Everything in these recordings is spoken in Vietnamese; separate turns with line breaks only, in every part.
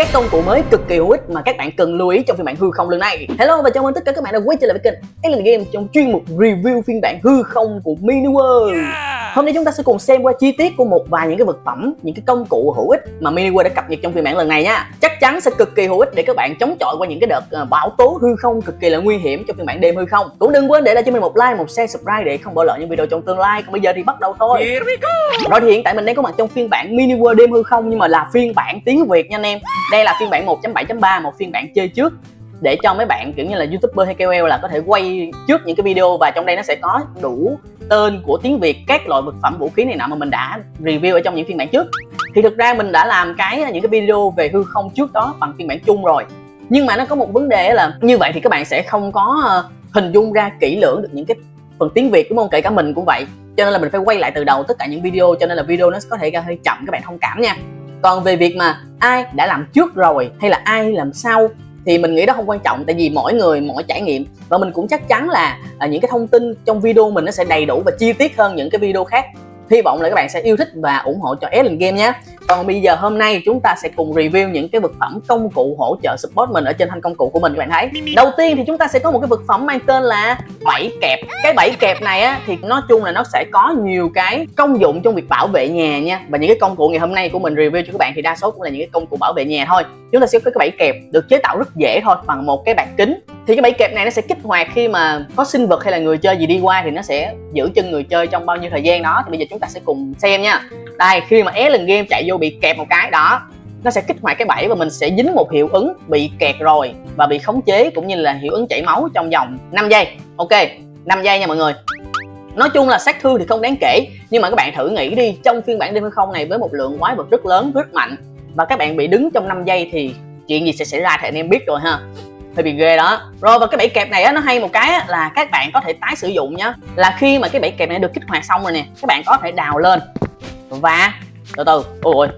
các công cụ mới cực kỳ hữu ích mà các bạn cần lưu ý trong phiên bản hư không lần này. Hello và chào mừng tất cả các bạn đã quay trở lại với kênh Alien Game trong chuyên mục review phiên bản hư không của Mini World. Hôm nay chúng ta sẽ cùng xem qua chi tiết của một vài những cái vật phẩm, những cái công cụ hữu ích mà Mini World đã cập nhật trong phiên bản lần này nha. Chắc chắn sẽ cực kỳ hữu ích để các bạn chống chọi qua những cái đợt uh, bão tố hư không cực kỳ là nguy hiểm trong phiên bản đêm hư không. Cũng đừng quên để lại cho mình một like, một share, subscribe để không bỏ lỡ những video trong tương lai. Còn bây giờ thì bắt đầu thôi. Rồi thì hiện tại mình đang có mặt trong phiên bản Mini World đêm hư không nhưng mà là phiên bản tiếng Việt nha anh em. Đây là phiên bản 1.7.3 một phiên bản chơi trước. Để cho mấy bạn kiểu như là youtuber hay KOL là có thể quay trước những cái video và trong đây nó sẽ có đủ tên của tiếng Việt, các loại vật phẩm, vũ khí này nọ mà mình đã review ở trong những phiên bản trước. Thì thực ra mình đã làm cái, những cái video về hư không trước đó bằng phiên bản chung rồi. Nhưng mà nó có một vấn đề là như vậy thì các bạn sẽ không có ờ, hình dung ra, kỹ lưỡng được những cái phần tiếng Việt, đúng không? Kể cả mình cũng vậy. Cho nên là mình phải quay lại từ đầu tất cả những video, cho nên là video nó có thể ra hơi chậm, các bạn thông cảm nha còn về việc mà ai đã làm trước rồi hay là ai làm sau thì mình nghĩ đó không quan trọng tại vì mỗi người mỗi trải nghiệm. Và mình cũng chắc chắn là à, những cái thông tin trong video mình nó sẽ đầy đủ và chi tiết hơn những cái video khác. Hy vọng là các bạn sẽ yêu thích và ủng hộ cho Ellen Game nhé còn bây giờ hôm nay chúng ta sẽ cùng review những cái vật phẩm công cụ hỗ trợ support mình ở trên thanh công cụ của mình, các bạn thấy. Đầu tiên thì chúng ta sẽ có một cái vật phẩm mang tên là bẫy kẹp. Cái bẫy kẹp này á, thì nói chung là nó sẽ có nhiều cái công dụng trong việc bảo vệ nhà nha. Và những cái công cụ ngày hôm nay của mình review cho các bạn thì đa số cũng là những cái công cụ bảo vệ nhà thôi. Chúng ta sẽ có cái bẫy kẹp được chế tạo rất dễ thôi, bằng một cái bạc kính. Thì cái bẫy kẹp này nó sẽ kích hoạt khi mà có sinh vật hay là người chơi gì đi qua thì nó sẽ giữ chân người chơi trong bao nhiêu thời gian đó. Thì bây giờ chúng ta sẽ cùng xem nha đây khi mà é lần game chạy vô bị kẹp một cái đó nó sẽ kích hoạt cái bẫy và mình sẽ dính một hiệu ứng bị kẹt rồi và bị khống chế cũng như là hiệu ứng chảy máu trong vòng 5 giây. Ok 5 giây nha mọi người. Nói chung là sát thương thì không đáng kể nhưng mà các bạn thử nghĩ đi trong phiên bản đêm không này với một lượng quái vật rất lớn rất mạnh và các bạn bị đứng trong 5 giây thì chuyện gì sẽ xảy ra thì anh em biết rồi ha. Hơi bị ghê đó. Rồi và cái bẫy kẹp này á nó hay một cái á, là các bạn có thể tái sử dụng nhá. Là khi mà cái bẫy kẹp này được kích hoạt xong rồi nè các bạn có thể đào lên và, từ từ, ôi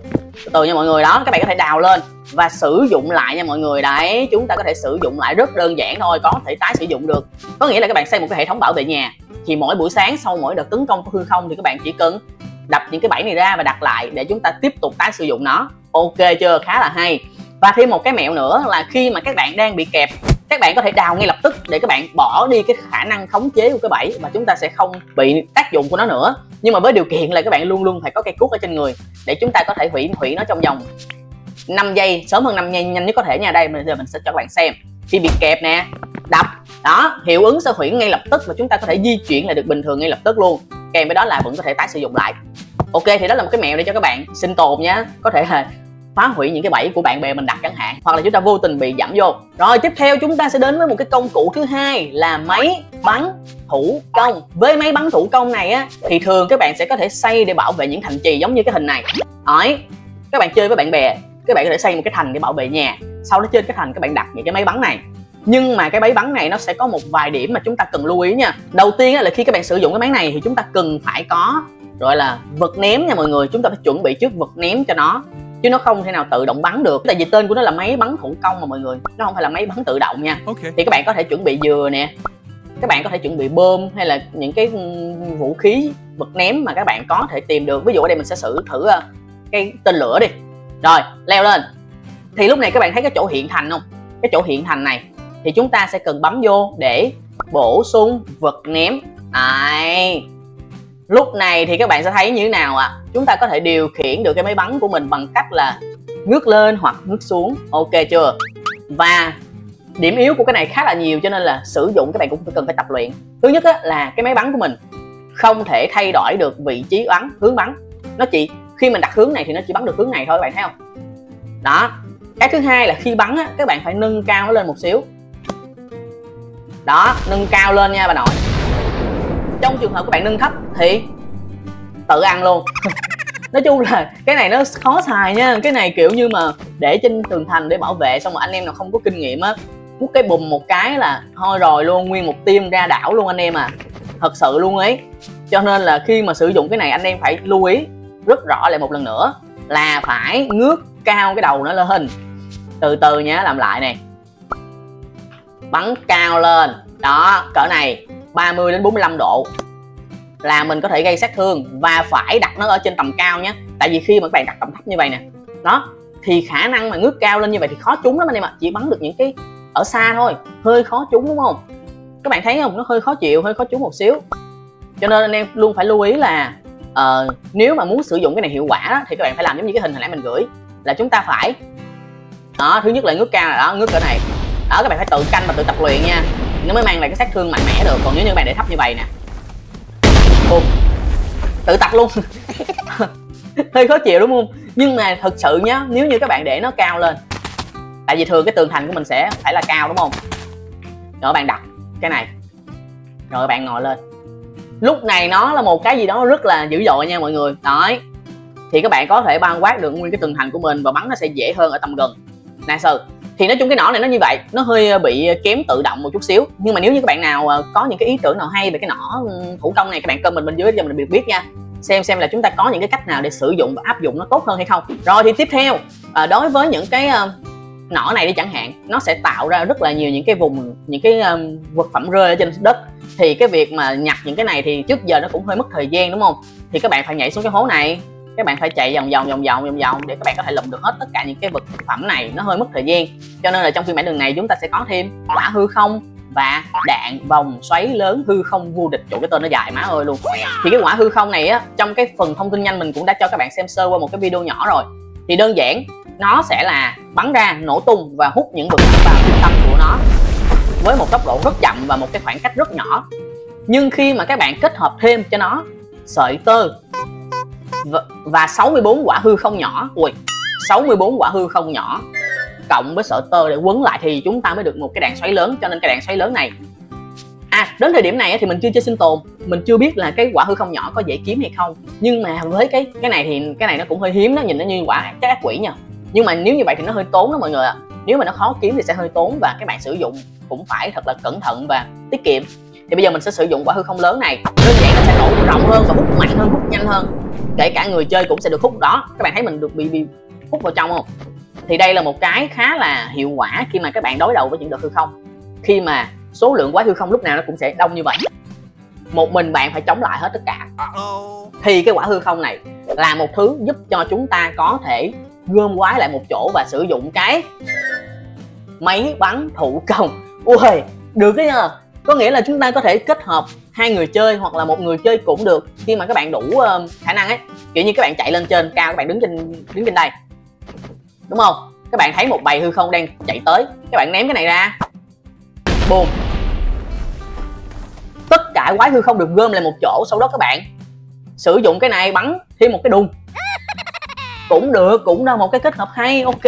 từ từ nha mọi người. Đó, các bạn có thể đào lên và sử dụng lại nha mọi người. Đấy, chúng ta có thể sử dụng lại rất đơn giản thôi, có thể tái sử dụng được. Có nghĩa là các bạn xây một cái hệ thống bảo vệ nhà. Thì mỗi buổi sáng sau mỗi đợt tấn công của hư không thì các bạn chỉ cần đập những cái bẫy này ra và đặt lại để chúng ta tiếp tục tái sử dụng nó. Ok chưa? Khá là hay. Và thêm một cái mẹo nữa là khi mà các bạn đang bị kẹp các bạn có thể đào ngay lập tức để các bạn bỏ đi cái khả năng khống chế của cái bẫy và chúng ta sẽ không bị tác dụng của nó nữa. Nhưng mà với điều kiện là các bạn luôn luôn phải có cây cuốc ở trên người để chúng ta có thể hủy hủy nó trong vòng 5 giây, sớm hơn 5 giây, nhanh nhất có thể nha. Đây, bây giờ mình sẽ cho các bạn xem. Khi bị kẹp nè, đập, đó, hiệu ứng sẽ hủy ngay lập tức và chúng ta có thể di chuyển lại được bình thường ngay lập tức luôn. Kèm với đó là vẫn có thể tái sử dụng lại. Ok, thì đó là một cái mẹo để cho các bạn sinh tồn nhé có thể là phá hủy những cái bẫy của bạn bè mình đặt chẳng hạn, hoặc là chúng ta vô tình bị giảm vô. Rồi, tiếp theo chúng ta sẽ đến với một cái công cụ thứ hai là máy bắn thủ công. Với máy bắn thủ công này á, thì thường các bạn sẽ có thể xây để bảo vệ những thành trì giống như cái hình này. Hỏi các bạn chơi với bạn bè, các bạn có thể xây một cái thành để bảo vệ nhà. Sau đó trên cái thành các bạn đặt những cái máy bắn này. Nhưng mà cái máy bắn này nó sẽ có một vài điểm mà chúng ta cần lưu ý nha. Đầu tiên là khi các bạn sử dụng cái máy này thì chúng ta cần phải có, gọi là, vật ném nha mọi người. Chúng ta phải chuẩn bị trước vật ném cho nó chứ nó không thể nào tự động bắn được. Tại vì tên của nó là máy bắn thủ công mà mọi người. Nó không phải là máy bắn tự động nha. Okay. thì các bạn có thể chuẩn bị dừa nè. Các bạn có thể chuẩn bị bơm hay là những cái vũ khí vật ném mà các bạn có thể tìm được. Ví dụ ở đây mình sẽ thử thử ờ, cái tên lửa đi. Rồi leo lên. Thì lúc này các bạn thấy cái chỗ hiện thành không? Cái chỗ hiện thành này. Thì chúng ta sẽ cần bấm vô để bổ sung vật ném. Đấy lúc này thì các bạn sẽ thấy như thế nào ạ? À? chúng ta có thể điều khiển được cái máy bắn của mình bằng cách là ngước lên hoặc ngước xuống. Ok chưa? Và điểm yếu của cái này khá là nhiều cho nên là sử dụng các bạn cũng cần phải tập luyện. Thứ nhất á, là cái máy bắn của mình không thể thay đổi được vị trí bắn hướng bắn. Nó chỉ khi mình đặt hướng này thì nó chỉ bắn được hướng này thôi các bạn thấy không? Đó. Cái thứ hai là khi bắn á, các bạn phải nâng cao nó lên một xíu. Đó nâng cao lên nha bà nội trong trường hợp các bạn nâng thấp thì tự ăn luôn. Nói chung là cái này nó khó xài nha. Cái này kiểu như mà để trên tường thành để bảo vệ xong mà anh em nào không có kinh nghiệm á hút cái bùm một cái là thôi rồi luôn nguyên một team ra đảo luôn anh em à. Thật sự luôn ấy. Cho nên là khi mà sử dụng cái này anh em phải lưu ý rất rõ lại một lần nữa là phải ngước cao cái đầu nó lên. Từ từ nhá làm lại này bắn cao lên. Đó cỡ này 30 đến 45 độ là mình có thể gây sát thương và phải đặt nó ở trên tầm cao nhé. Tại vì khi mà các bạn đặt tầm thấp như vậy nè đó thì khả năng mà ngước cao lên như vậy thì khó trúng lắm anh em ạ. Chỉ bắn được những cái ở xa thôi hơi khó trúng đúng không? Các bạn thấy không? Nó hơi khó chịu hơi khó trúng một xíu. Cho nên anh em luôn phải lưu ý là uh, nếu mà muốn sử dụng cái này hiệu quả đó, thì các bạn phải làm giống như cái hình hồi nãy mình gửi là chúng ta phải đó thứ nhất là ngước cao là đó ngước cỡ này đó, các bạn phải tự canh và tự tập luyện nha. Nó mới mang lại cái sát thương mạnh mẽ được. Còn nếu như các bạn để thấp như vậy nè. Bùm. tự tập luôn. Hơi khó chịu đúng không? Nhưng mà thật sự nhá, nếu như các bạn để nó cao lên, tại vì thường cái tường thành của mình sẽ phải là cao đúng không? Rồi bạn đặt cái này. Rồi bạn ngồi lên. Lúc này nó là một cái gì đó rất là dữ dội nha mọi người. Đấy. Thì các bạn có thể ban quát được nguyên cái tường thành của mình và bắn nó sẽ dễ hơn ở tầm gần. Nè sư thì nói chung cái nỏ này nó như vậy nó hơi ờ, bị ờ, kém tự động một chút xíu. Nhưng mà nếu như các bạn nào ờ, có những cái ý tưởng nào hay về cái nỏ thủ công này các bạn comment bên dưới cho mình được biết nha. Xem xem là chúng ta có những cái cách nào để sử dụng và áp dụng nó tốt hơn hay không. Rồi thì tiếp theo đối với những cái nỏ này đi chẳng hạn nó sẽ tạo ra rất là nhiều những cái vùng những cái um, vật phẩm rơi ở trên đất. Thì cái việc mà nhặt những cái này thì trước giờ nó cũng hơi mất thời gian đúng không? Thì các bạn phải nhảy xuống cái hố này các bạn phải chạy vòng vòng vòng vòng vòng vòng để các bạn có thể lụm được hết tất cả những cái vật phẩm này. Nó hơi mất thời gian. Cho nên là trong phiên bản đường này chúng ta sẽ có thêm quả hư không và đạn, vòng, xoáy lớn, hư không vô địch. Chủ cái tên nó dài, má ơi luôn. Thì cái quả hư không này á, trong cái phần thông tin nhanh mình cũng đã cho các bạn xem sơ qua một cái video nhỏ rồi. Thì đơn giản, nó sẽ là bắn ra, nổ tung và hút những vật vào trung tâm của nó với một tốc độ rất chậm và một cái khoảng cách rất nhỏ. Nhưng khi mà các bạn kết hợp thêm cho nó, sợi tơ và 64 quả hư không nhỏ. Ui 64 quả hư không nhỏ. Cộng với sợi tơ để quấn lại thì chúng ta mới được một cái đạn xoáy lớn, cho nên cái đạn xoáy lớn này. À đến thời điểm này thì mình chưa chơi sinh tồn. Mình chưa biết là cái quả hư không nhỏ có dễ kiếm hay không. Nhưng mà với cái cái này thì cái này nó cũng hơi hiếm nó nhìn nó như quả chắc ác quỷ nha nhưng mà nếu như vậy thì nó hơi tốn đó mọi người ạ. Nếu mà nó khó kiếm thì sẽ hơi tốn và các bạn sử dụng cũng phải thật là cẩn thận và tiết kiệm thì bây giờ mình sẽ sử dụng quả hư không lớn này. Đơn giản nó sẽ nổ rộng hơn và hút mạnh hơn hút nhanh hơn. Kể cả người chơi cũng sẽ được hút đó. Các bạn thấy mình được bị bị hút vào trong không? Thì đây là một cái khá là hiệu quả khi mà các bạn đối đầu với những đợt hư không. Khi mà số lượng quái hư không lúc nào nó cũng sẽ đông như vậy. Một mình bạn phải chống lại hết tất cả. Thì cái quả hư không này là một thứ giúp cho chúng ta có thể gom quái lại một chỗ và sử dụng cái máy bắn thủ công. Ui được đấy nhờ có nghĩa là chúng ta có thể kết hợp hai người chơi hoặc là một người chơi cũng được khi mà các bạn đủ uh, khả năng ấy. Kiểu như các bạn chạy lên trên cao các bạn đứng trên đứng trên đây. Đúng không? Các bạn thấy một bầy hư không đang chạy tới. Các bạn ném cái này ra. Buồn tất cả quái hư không được gom lại một chỗ sau đó các bạn sử dụng cái này bắn thêm một cái đùng. Cũng được cũng là một cái kết hợp hay. Ok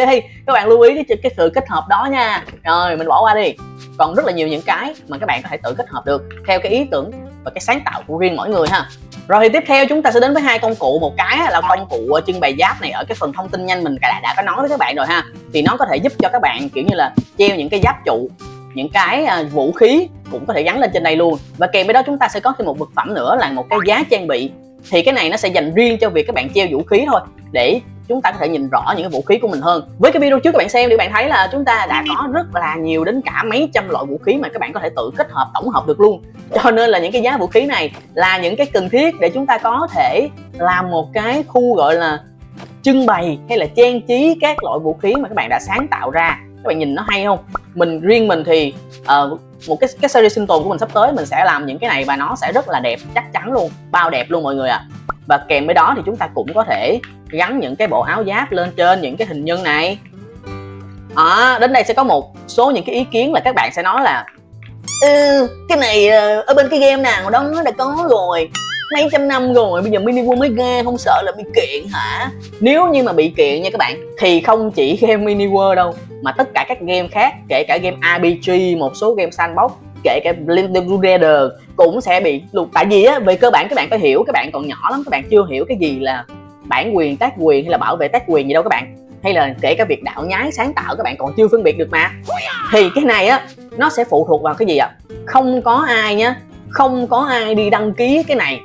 các bạn lưu ý cái, cái sự kết hợp đó nha. Rồi mình bỏ qua đi còn rất là nhiều những cái mà các bạn có thể tự kết hợp được theo cái ý tưởng và cái sáng tạo của riêng mỗi người ha. Rồi thì tiếp theo chúng ta sẽ đến với hai công cụ. Một cái là công cụ ờ, trưng bày giáp này ở cái phần thông tin nhanh mình đã, đã có nói với các bạn rồi ha. Thì nó có thể giúp cho các bạn kiểu như là treo những cái giáp trụ những cái ờ, vũ khí cũng có thể gắn lên trên đây luôn. Và kèm với đó chúng ta sẽ có thêm một vật phẩm nữa là một cái giá trang bị. Thì cái này nó sẽ dành riêng cho việc các bạn treo vũ khí thôi để chúng ta có thể nhìn rõ những cái vũ khí của mình hơn. Với cái video trước các bạn xem thì bạn thấy là chúng ta đã có rất là nhiều đến cả mấy trăm loại vũ khí mà các bạn có thể tự kết hợp tổng hợp được luôn. Cho nên là những cái giá vũ khí này là những cái cần thiết để chúng ta có thể làm một cái khu gọi là trưng bày hay là trang trí các loại vũ khí mà các bạn đã sáng tạo ra. Các bạn nhìn nó hay không? Mình riêng mình thì uh, một cái cái series sinh tồn của mình sắp tới mình sẽ làm những cái này và nó sẽ rất là đẹp chắc chắn luôn bao đẹp luôn mọi người ạ. à và kèm với đó thì chúng ta cũng có thể gắn những cái bộ áo giáp lên trên những cái hình nhân này. À, đến đây sẽ có một số những cái ý kiến là các bạn sẽ nói là ừ, cái này ờ, ở bên cái game nào đó nó đã có rồi mấy trăm năm rồi bây giờ mini world mới ra không sợ là bị kiện hả? Nếu như mà bị kiện nha các bạn thì không chỉ game mini world đâu mà tất cả các game khác kể cả game rpg một số game sandbox kể cả Blade Runner cũng sẽ bị lục tại vì á, về cơ bản các bạn phải hiểu, các bạn còn nhỏ lắm, các bạn chưa hiểu cái gì là bản quyền, tác quyền hay là bảo vệ tác quyền gì đâu các bạn. Hay là kể cả việc đạo nhái sáng tạo các bạn còn chưa phân biệt được mà. Thì cái này á, nó sẽ phụ thuộc vào cái gì ạ? Không có ai nhá, không có ai đi đăng ký cái này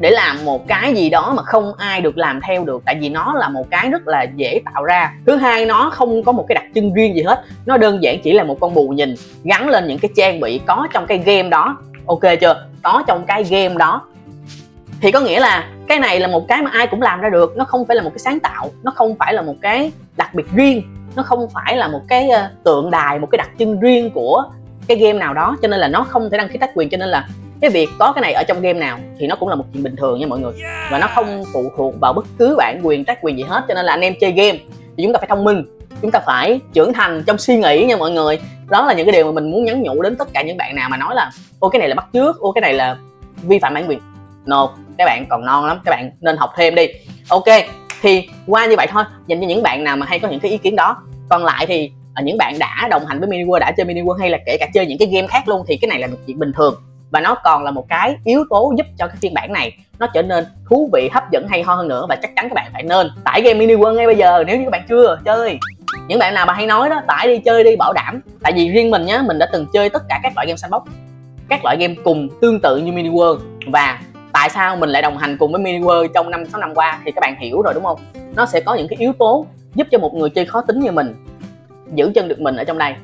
để làm một cái gì đó mà không ai được làm theo được. Tại vì nó là một cái rất là dễ tạo ra. Thứ hai, nó không có một cái đặc trưng riêng gì hết. Nó đơn giản chỉ là một con bù nhìn gắn lên những cái trang bị có trong cái game đó. Ok chưa? Có trong cái game đó. Thì có nghĩa là cái này là một cái mà ai cũng làm ra được. Nó không phải là một cái sáng tạo. Nó không phải là một cái đặc biệt riêng. Nó không phải là một cái ờ, tượng đài, một cái đặc trưng riêng của cái game nào đó. Cho nên là nó không thể đăng ký tác quyền. Cho nên là cái việc có cái này ở trong game nào thì nó cũng là một chuyện bình thường nha mọi người. Và nó không phụ thuộc vào bất cứ bản quyền tác quyền gì hết, cho nên là anh em chơi game thì chúng ta phải thông minh, chúng ta phải trưởng thành trong suy nghĩ nha mọi người. Đó là những cái điều mà mình muốn nhắn nhủ đến tất cả những bạn nào mà nói là, ô, cái này là bắt trước ô, cái này là vi phạm bản quyền. No, các bạn còn non lắm, các bạn nên học thêm đi. Ok, thì qua như vậy thôi, dành cho những bạn nào mà hay có những cái ý kiến đó. Còn lại thì ờ, những bạn đã đồng hành với mini world, đã chơi mini world hay là kể cả chơi những cái game khác luôn thì cái này là một chuyện bình thường và nó còn là một cái yếu tố giúp cho cái phiên bản này nó trở nên thú vị, hấp dẫn, hay ho hơn nữa. Và chắc chắn các bạn phải nên tải game mini world ngay bây giờ nếu như các bạn chưa chơi. Những bạn nào mà hay nói đó, tải đi, chơi đi, bảo đảm. Tại vì riêng mình nhá, mình đã từng chơi tất cả các loại game sandbox, các loại game cùng tương tự như mini world. Và tại sao mình lại đồng hành cùng với mini world trong năm, sáu năm qua thì các bạn hiểu rồi, đúng không? Nó sẽ có những cái yếu tố giúp cho một người chơi khó tính như mình giữ chân được mình ở trong đây.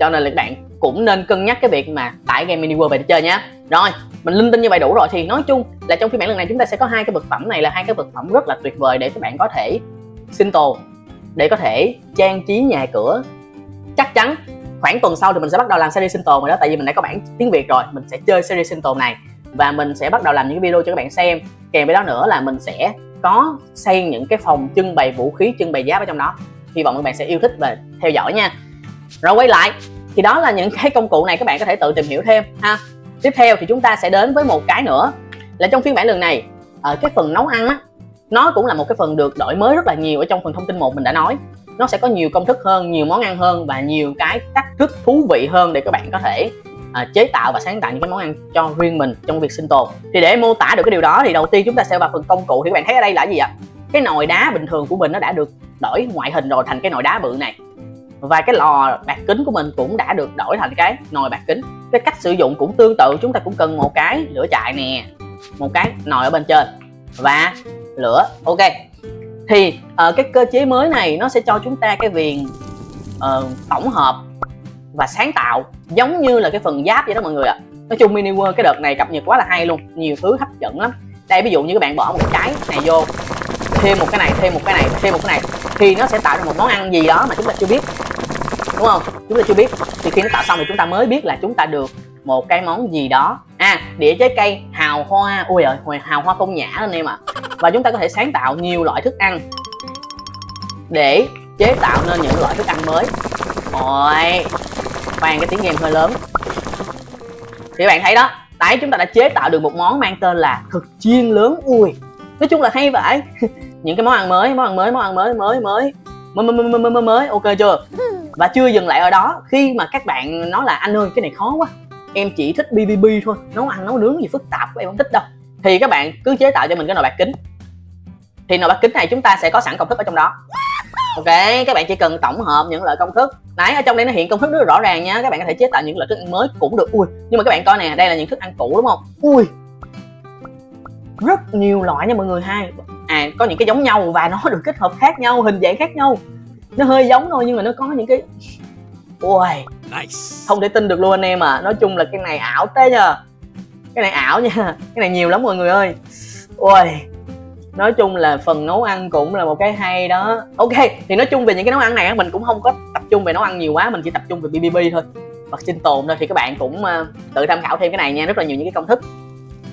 Cho nên là các bạn cũng nên cân nhắc cái việc mà tải game mini world về để chơi nhé rồi, mình linh tinh như vậy đủ rồi thì nói chung là trong phiên bản lần này chúng ta sẽ có hai cái vật phẩm này là hai cái vật phẩm rất là tuyệt vời để các bạn có thể sinh tồn, để có thể trang trí nhà cửa. Chắc chắn khoảng tuần sau thì mình sẽ bắt đầu làm series sinh tồn rồi đó, tại vì mình đã có bản tiếng việt rồi, mình sẽ chơi series sinh tồn này. Và mình sẽ bắt đầu làm những cái video cho các bạn xem. Kèm với đó nữa là mình sẽ có xây những cái phòng trưng bày vũ khí, trưng bày giáp ở trong đó. Hy vọng các bạn sẽ yêu thích và theo dõi nha. Rồi quay lại thì đó là những cái công cụ này các bạn có thể tự tìm hiểu thêm ha. Tiếp theo thì chúng ta sẽ đến với một cái nữa là trong phiên bản lần này ở cái phần nấu ăn á nó cũng là một cái phần được đổi mới rất là nhiều ở trong phần thông tin một mình đã nói. Nó sẽ có nhiều công thức hơn nhiều món ăn hơn và nhiều cái cách thức thú vị hơn để các bạn có thể à, chế tạo và sáng tạo những cái món ăn cho riêng mình trong việc sinh tồn. Thì để mô tả được cái điều đó thì đầu tiên chúng ta sẽ vào phần công cụ. Thì các bạn thấy ở đây là gì ạ? Cái nồi đá bình thường của mình nó đã được đổi ngoại hình rồi thành cái nồi đá bự này và cái lò bạc kính của mình cũng đã được đổi thành cái nồi bạc kính. Cái cách sử dụng cũng tương tự chúng ta cũng cần một cái lửa chạy nè một cái nồi ở bên trên. Và lửa ok. Thì uh, cái cơ chế mới này nó sẽ cho chúng ta cái viền uh, tổng hợp và sáng tạo giống như là cái phần giáp vậy đó mọi người ạ. À. nói chung mini world cái đợt này cập nhật quá là hay luôn nhiều thứ hấp dẫn lắm. Đây ví dụ như các bạn bỏ một cái này vô thêm một cái này, thêm một cái này, thêm một cái này, thì nó sẽ tạo ra một món ăn gì đó mà chúng ta chưa biết. Đúng không? Chúng ta chưa biết. Thì khi nó tạo xong thì chúng ta mới biết là chúng ta được một cái món gì đó. À đĩa trái cây, hào hoa. Ui ơi hào hoa phong nhã anh em ạ. À. và chúng ta có thể sáng tạo nhiều loại thức ăn để chế tạo nên những loại thức ăn mới. Ôi, khoan, cái tiếng game hơi lớn. Thì các bạn thấy đó đấy chúng ta đã chế tạo được một món mang tên là thực chiên lớn. Ui, nói chung là hay vậy. những cái món ăn mới món ăn mới món ăn mới mới mới. Mới mới mới mới, mới, mới. Ok chưa? Và chưa dừng lại ở đó. Khi mà các bạn nói là anh ơi cái này khó quá. Em chỉ thích pvp thôi. Nấu ăn nấu nướng gì phức tạp em không thích đâu. Thì các bạn cứ chế tạo cho mình cái nồi bạc kính. Thì nồi bạc kính này chúng ta sẽ có sẵn công thức ở trong đó. Ok các bạn chỉ cần tổng hợp những loại công thức. Nãy ở trong đây nó hiện công thức rất là rõ ràng nha. Các bạn có thể chế tạo những loại thức ăn mới cũng được. Ui nhưng mà các bạn coi nè đây là những thức ăn cũ đúng không? Ui rất nhiều loại nha mọi người. Hai à có những cái giống nhau và nó được kết hợp khác nhau hình dạng khác nhau. Nó hơi giống thôi nhưng mà nó có những cái ui nice. không thể tin được luôn anh em à nói chung là cái này ảo thế nha. Cái này ảo nha. Cái này nhiều lắm mọi người ơi. Ui nói chung là phần nấu ăn cũng là một cái hay đó. Ok thì nói chung về những cái nấu ăn này mình cũng không có tập trung về nấu ăn nhiều quá. Mình chỉ tập trung về bbb thôi. Và sinh tồn thôi. Thì các bạn cũng uh, tự tham khảo thêm cái này nha. Rất là nhiều những cái công thức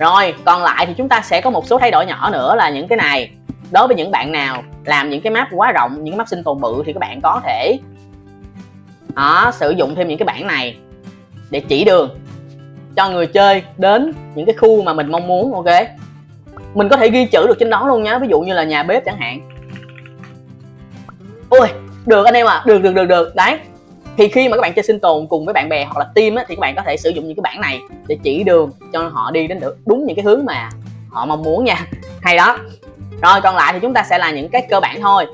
rồi còn lại thì chúng ta sẽ có một số thay đổi nhỏ nữa là những cái này. Đối với những bạn nào làm những cái map quá rộng những cái map sinh tồn bự thì các bạn có thể đó, sử dụng thêm những cái bảng này để chỉ đường cho người chơi đến những cái khu mà mình mong muốn ok? Mình có thể ghi chữ được trên đó luôn nhá ví dụ như là nhà bếp chẳng hạn. Ôi được anh em à được được được được. Đấy thì khi mà các bạn chơi sinh tồn cùng với bạn bè hoặc là team á, thì các bạn có thể sử dụng những cái bảng này để chỉ đường cho họ đi đến được đúng những cái hướng mà họ mong muốn nha. Hay đó. Rồi còn lại thì chúng ta sẽ là những cái cơ bản thôi.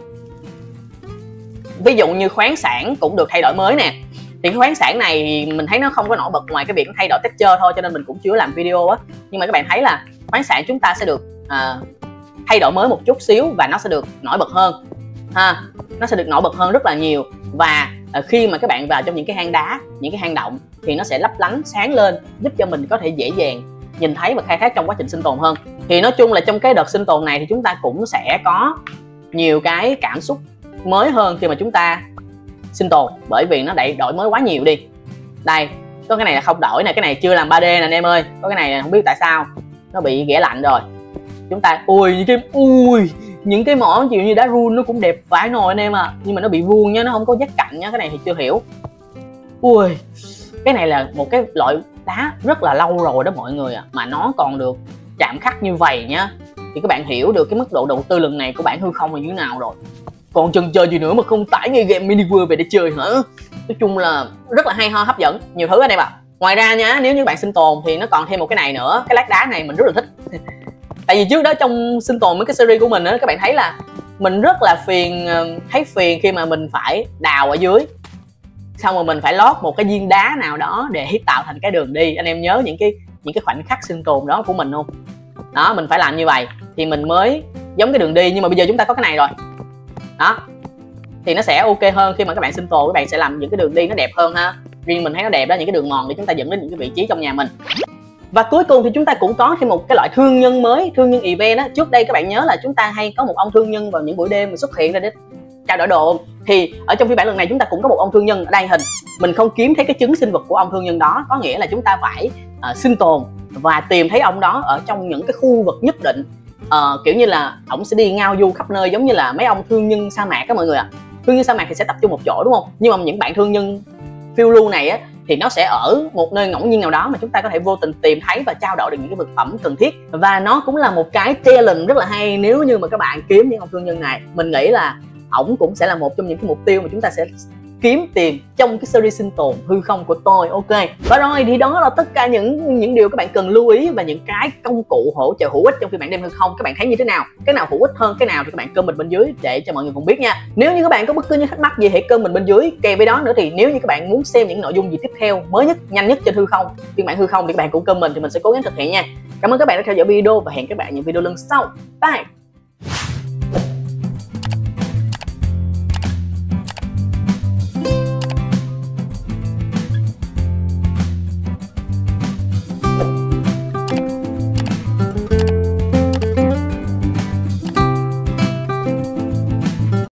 Ví dụ như khoáng sản cũng được thay đổi mới nè. Thì cái khoáng sản này mình thấy nó không có nổi bật ngoài cái việc thay đổi texture thôi cho nên mình cũng chưa làm video á. Nhưng mà các bạn thấy là khoáng sản chúng ta sẽ được uh, thay đổi mới một chút xíu và nó sẽ được nổi bật hơn. Ha nó sẽ được nổi bật hơn rất là nhiều. Và Ờ, khi mà các bạn vào trong những cái hang đá, những cái hang động thì nó sẽ lấp lánh sáng lên, giúp cho mình có thể dễ dàng nhìn thấy và khai thác trong quá trình sinh tồn hơn. Thì nói chung là trong cái đợt sinh tồn này thì chúng ta cũng sẽ có nhiều cái cảm xúc mới hơn khi mà chúng ta sinh tồn, bởi vì nó đẩy đổi mới quá nhiều đi. Đây, có cái này là không đổi này cái này chưa làm 3D nè anh em ơi, có cái này không biết tại sao, nó bị ghẻ lạnh rồi. Chúng ta, ui những cái, ui những cái mỏ chịu như đá run nó cũng đẹp vãi nồi anh em à nhưng mà nó bị vuông nhá nó không có giác cạnh nhá cái này thì chưa hiểu. Ui cái này là một cái loại đá rất là lâu rồi đó mọi người ạ à, mà nó còn được chạm khắc như vậy nhá. Thì các bạn hiểu được cái mức độ đầu tư lần này của bản hư không là như thế nào rồi. Còn chần chờ gì nữa mà không tải ngay game mini world về để chơi hả? Nói chung là rất là hay ho hấp dẫn. Nhiều thứ anh em ạ. À. ngoài ra nhá nếu như bạn sinh tồn thì nó còn thêm một cái này nữa. Cái lát đá này mình rất là thích tại vì trước đó trong sinh tồn mấy cái series của mình á, các bạn thấy là mình rất là phiền ờ, thấy phiền khi mà mình phải đào ở dưới. Xong rồi mình phải lót một cái viên đá nào đó để tạo thành cái đường đi. Anh em nhớ những cái những cái khoảnh khắc sinh tồn đó của mình không? Đó, mình phải làm như vậy thì mình mới giống cái đường đi. Nhưng mà bây giờ chúng ta có cái này rồi. Đó. Thì nó sẽ ok hơn khi mà các bạn sinh tồn các bạn sẽ làm những cái đường đi nó đẹp hơn ha. Riêng mình thấy nó đẹp đó, những cái đường mòn để chúng ta dẫn đến những cái vị trí trong nhà mình và cuối cùng thì chúng ta cũng có thêm một cái loại thương nhân mới thương nhân event á. Trước đây các bạn nhớ là chúng ta hay có một ông thương nhân vào những buổi đêm mà xuất hiện ra để trao đổi đồ. Thì ở trong phiên bản lần này chúng ta cũng có một ông thương nhân ở đây hình. Mình không kiếm thấy cái chứng sinh vật của ông thương nhân đó. Có nghĩa là chúng ta phải uh, sinh tồn và tìm thấy ông đó ở trong những cái khu vực nhất định. Uh, kiểu như là ông sẽ đi ngao du khắp nơi giống như là mấy ông thương nhân sa mạc các mọi người ạ. À. thương nhân sa mạc thì sẽ tập trung một chỗ đúng không? Nhưng mà những bạn thương nhân phiêu lưu này á thì nó sẽ ở một nơi ngẫu nhiên nào đó mà chúng ta có thể vô tình tìm thấy và trao đổi được những cái vật phẩm cần thiết. Và nó cũng là một cái challenge rất là hay nếu như mà các bạn kiếm những ông thương nhân này. Mình nghĩ là ổng cũng sẽ là một trong những cái mục tiêu mà chúng ta sẽ kiếm tiền trong cái series sinh tồn hư không của tôi, ok. Và rồi thì đó là tất cả những những điều các bạn cần lưu ý và những cái công cụ hỗ trợ hữu ích trong phiên bản đêm hư không. Các bạn thấy như thế nào? Cái nào hữu ích hơn cái nào thì các bạn comment bên dưới để cho mọi người cùng biết nha. Nếu như các bạn có bất cứ những thắc mắc gì hãy comment bên dưới, kèm với đó nữa thì nếu như các bạn muốn xem những nội dung gì tiếp theo mới nhất, nhanh nhất trên hư không, phiên bản hư không thì các bạn cũng comment thì mình sẽ cố gắng thực hiện nha. Cảm ơn các bạn đã theo dõi video và hẹn các bạn những video lần sau. Bye!